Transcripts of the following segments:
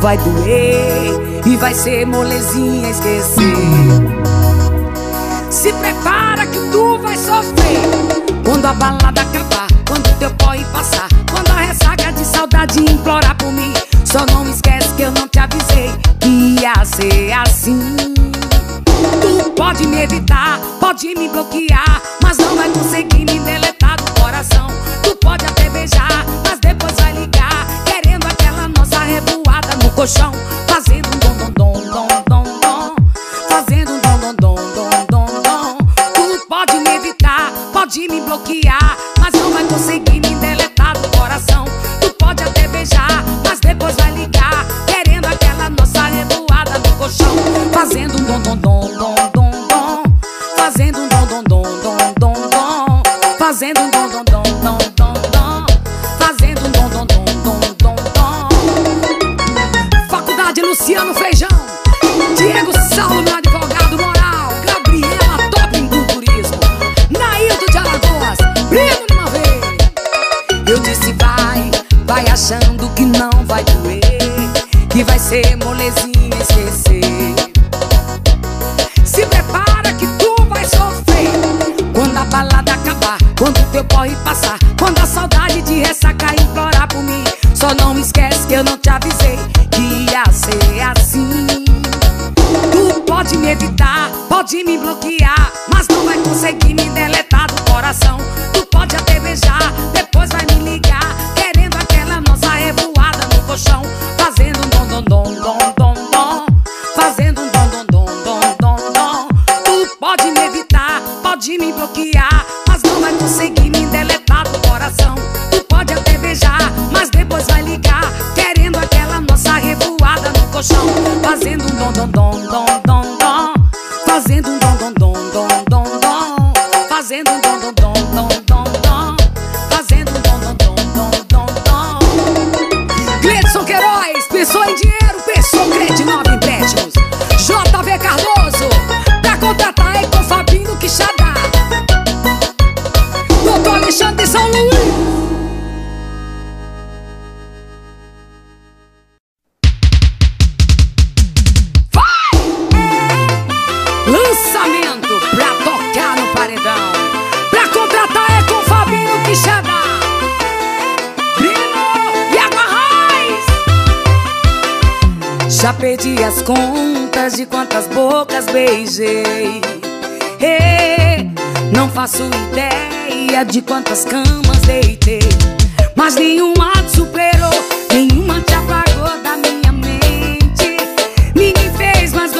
vai doer e vai ser molezinha esquecer. Se prepara que tu vai sofrer quando a balada acabar, quando teu corre passar, quando a ressaca de saudade implorar por mim. Só não esquece que eu não te avisei que ia ser assim. Pode me evitar, pode me bloquear, mas não vai conseguir 我想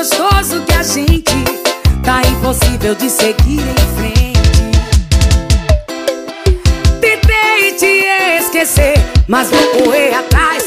gostoso que a gente Tá impossível de seguir em frente. Tentei te esquecer, mas vou correr atrás.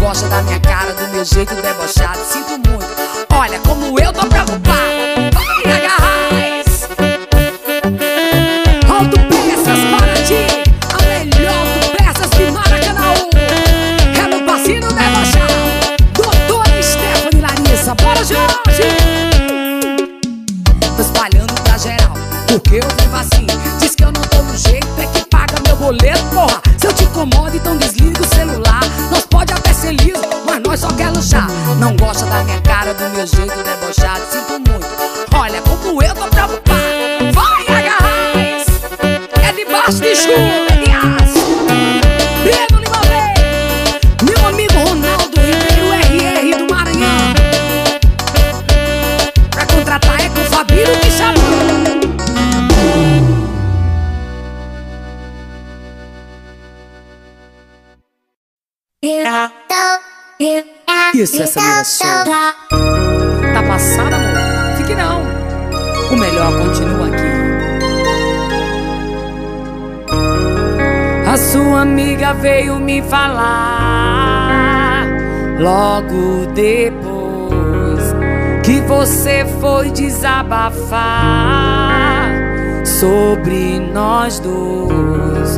gosta da minha cara, do meu jeito debochado. Sinto muito, olha como eu tô preocupado. sua amiga veio me falar logo depois que você foi desabafar sobre nós dois.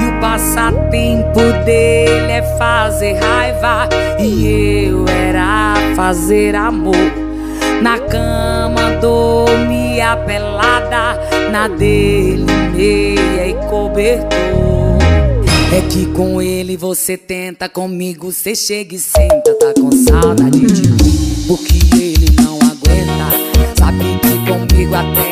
E o passatempo dele é fazer raiva e eu era fazer amor na cama dormia pelada na dele, meia e cobertor. É que com ele você tenta, comigo você chega e senta. Tá com saudade de mim, porque ele não aguenta. Sabe que comigo até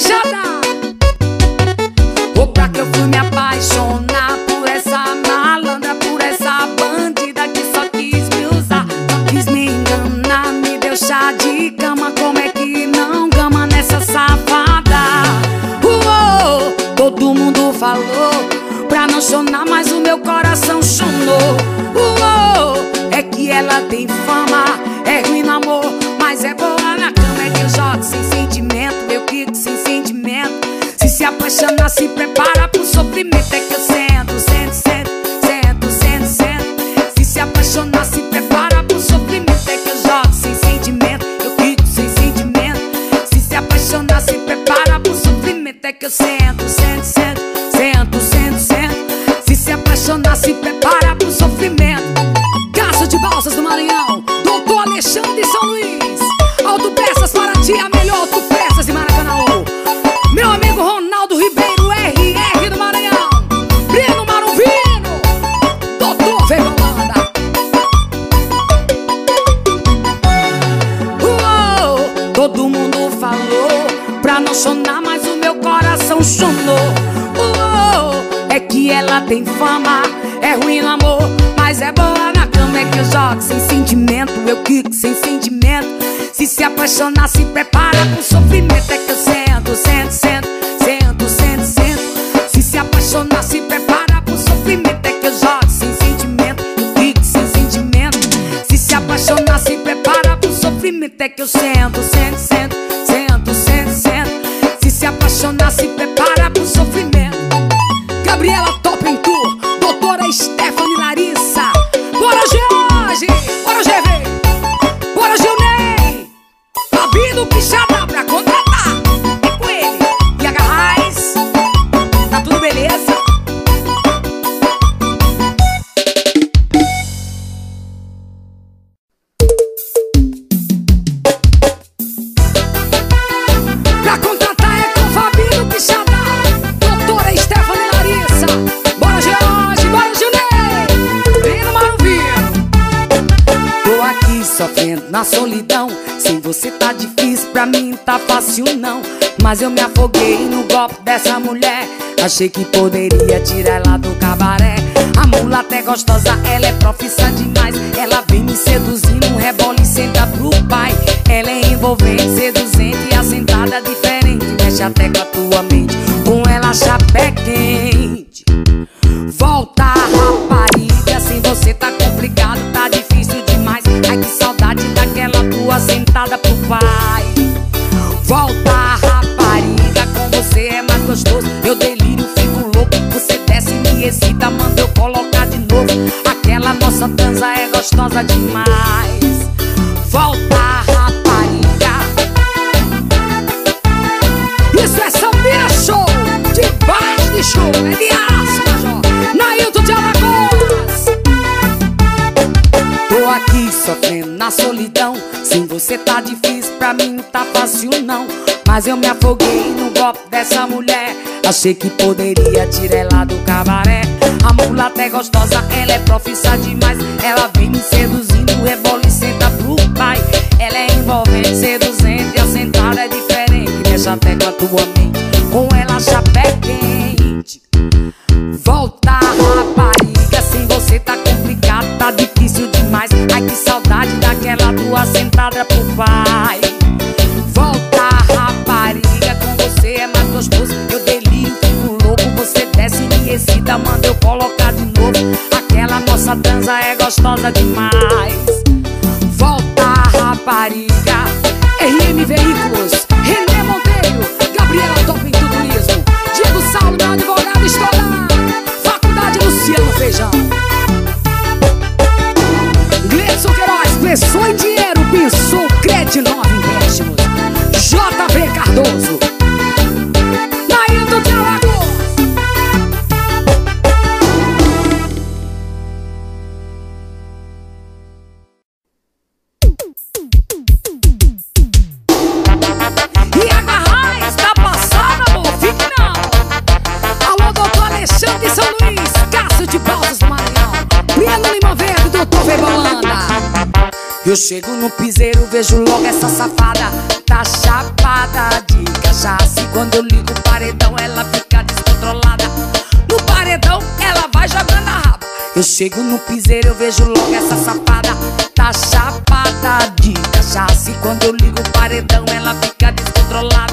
já tem fama, é ruim no amor, mas é boa é que eu jogo sem sentimento, eu quico sem sentimento. Se se apaixonar, se prepara pro sofrimento. É que eu sento, sento, sento, sento, sento, sento. Se se apaixonar, se prepara pro sofrimento. É que eu jogo sem sentimento, eu quico sem sentimento. Se se apaixonar, se prepara pro sofrimento. É que eu sento, sento, sofrendo na solidão. Sem você tá difícil, pra mim tá fácil não. Mas eu me afoguei no golpe dessa mulher. Achei que poderia tirar ela do cabaré. A mulata é gostosa, ela é profissa demais. Ela vem me seduzindo, um e senta pro pai. Ela é envolvente, seduzente assentada diferente. Mexe até com a tua mente, com ela chapé quente. Volta, rapariga, gostosa demais. Volta, rapariga. Isso é Sambira Show, de baixo de show, é de aço, Major. Nailton de Alagoas. Tô aqui sofrendo na solidão. Sem você tá difícil, pra mim tá fácil não. Mas eu me afoguei no golpe dessa mulher. Achei que poderia tirar ela do cabaré. A mulata é gostosa, ela é profissa demais. Ela vem me seduzindo, gostosa demais. Alexandre São Luís, Cássio de Balsas do Maranhão. Breno Lima Verde, doutor Verbolanda. Eu chego no piseiro, vejo logo essa safada. Tá chapada de cachaça. E quando eu ligo o paredão, ela fica descontrolada. No paredão, ela vai jogando a raba. Eu chego no piseiro, eu vejo logo essa safada. Tá chapada de cachaça. E quando eu ligo o paredão, ela fica descontrolada.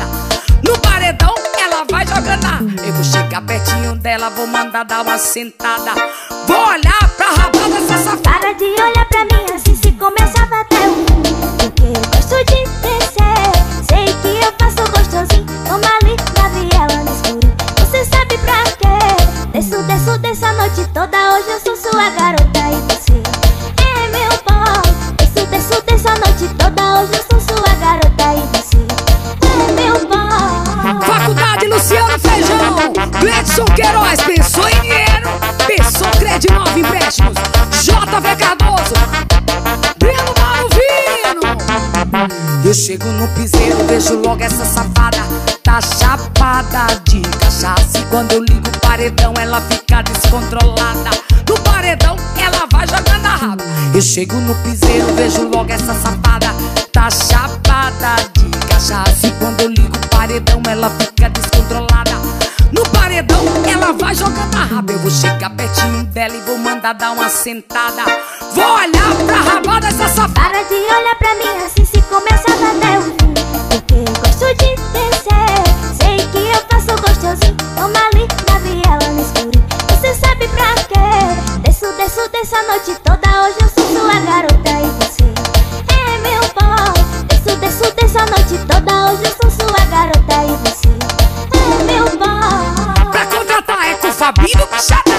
Chegar pertinho dela, vou mandar dar uma sentada. Vou olhar pra rabada dessa safada. Para de olhar pra mim assim se começa a bater o Porque eu gosto de descer. Sei que eu faço gostosinho. Toma ali na viela no escuro. Você sabe pra quê? Desço, desço, desço a noite toda. Eu chego no piseiro, vejo logo essa safada. Tá chapada de cachaça. E quando eu ligo o paredão, ela fica descontrolada. No paredão, ela vai jogando a raba. Eu chego no piseiro, vejo logo essa safada. Tá chapada de cachaça. E quando eu ligo o paredão, ela fica descontrolada. No paredão, ela vai jogando a raba. Eu vou chegar pertinho dela e vou mandar dar uma sentada. Vou olhar pra rabada dessa safada. Para de olhar pra mim assim Essa noite toda Hoje eu sou sua garota e você é meu pau Desço, desço, desço a noite toda Hoje eu sou sua garota e você é meu pau Pra contratar é com o Fabinho Chata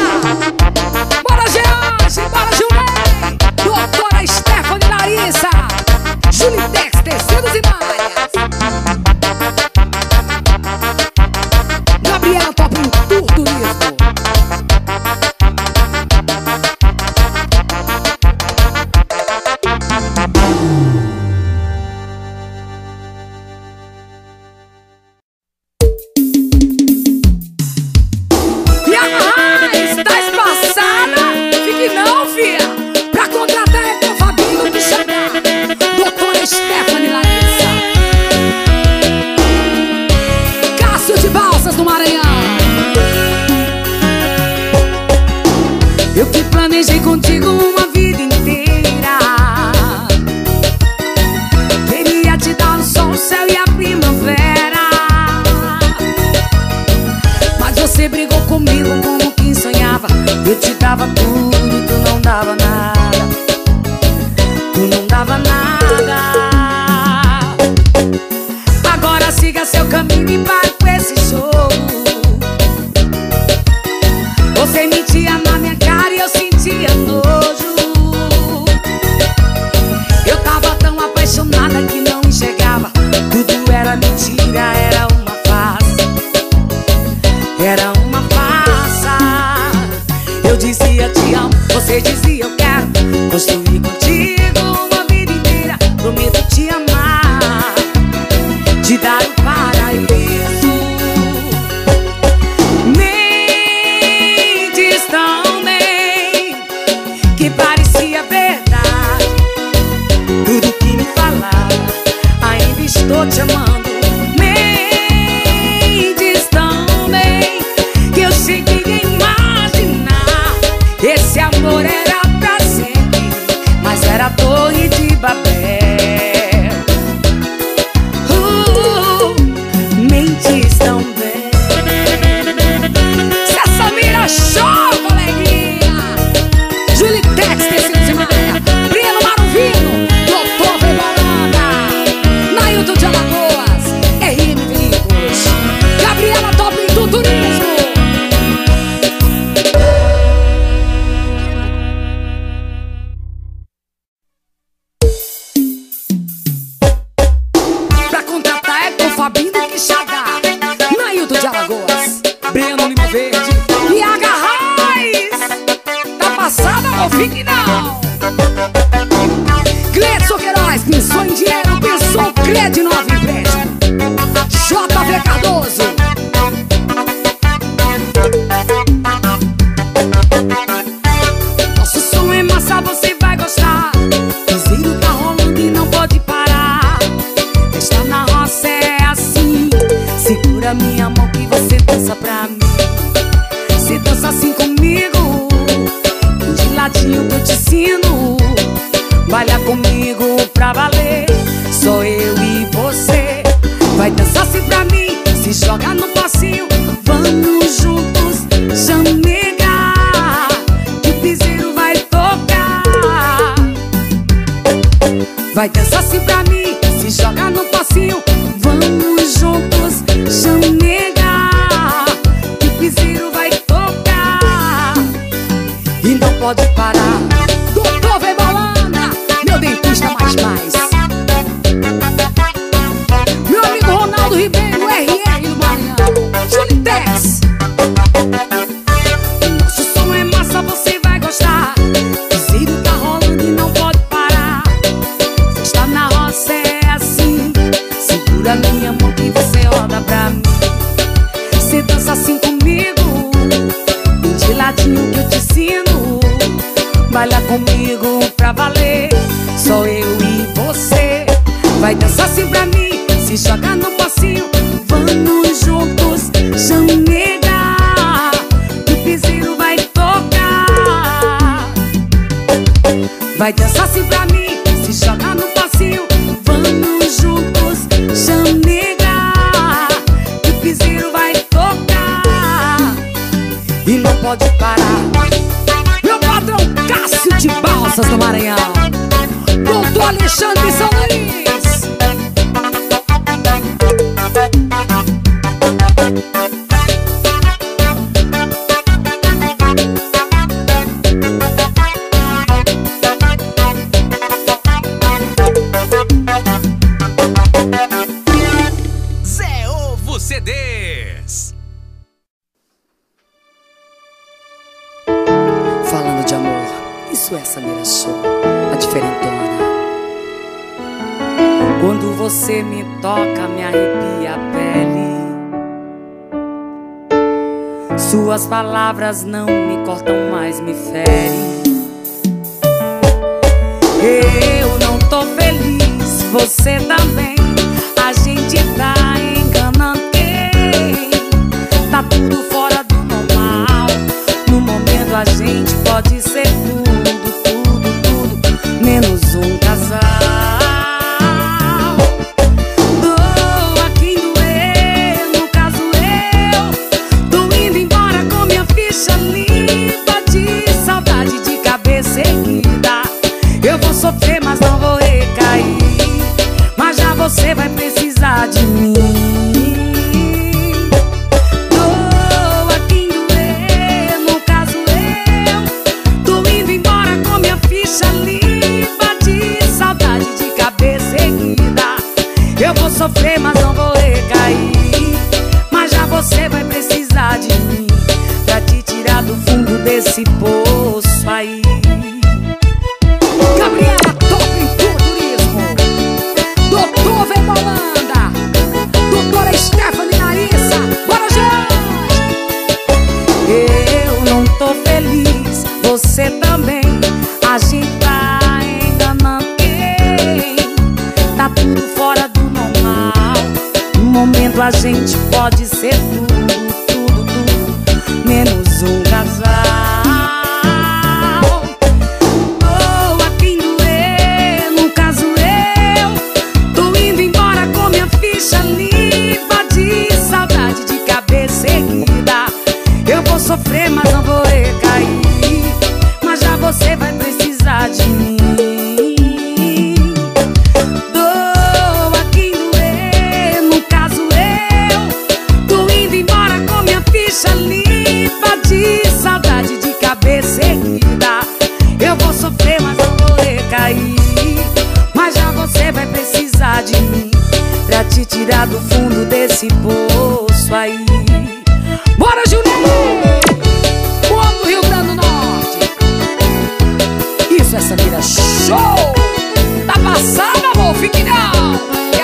Da minha mão que você roda pra mim. Você dança assim comigo Bem de ladinho que eu te ensino. Baila comigo pra valer Só eu e você. Vai dançar assim pra mim Se joga no passinho Vamos juntos, janeiro Vai dançar assim pra Alexandre Solari. Quando você me toca, me arrepia a pele. Suas palavras não me cortam mais, me ferem. Eu não tô feliz, você tá também. Jessaneira Show! Tá passada, amor? Fique não!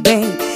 Bem,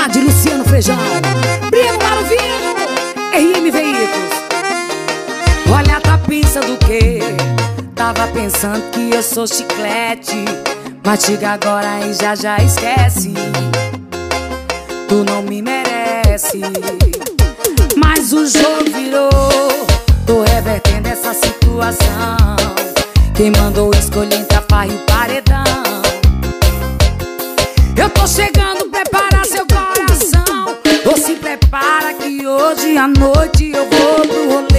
Saudade, Luciano Feijão Primo para o vinho RM Veículos. Olha, a pensando do quê? Tava pensando que eu sou chiclete Mastiga agora e já já esquece. Tu não me merece. Mas o jogo virou Tô revertendo essa situação. Quem mandou escolher entre a farra e o paredão? Eu tô chegando hoje à noite eu vou pro rolê.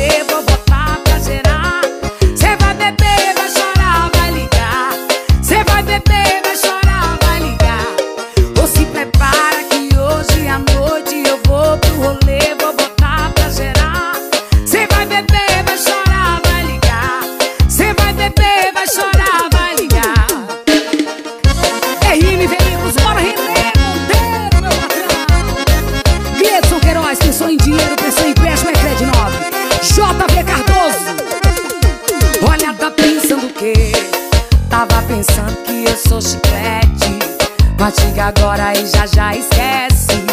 e já já esquece.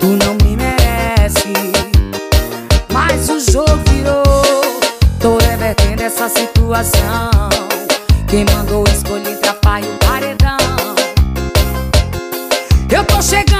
Tu não me merece. Mas o jogo virou. Tô revertendo essa situação. Quem mandou escolher trapar e o paredão? Eu tô chegando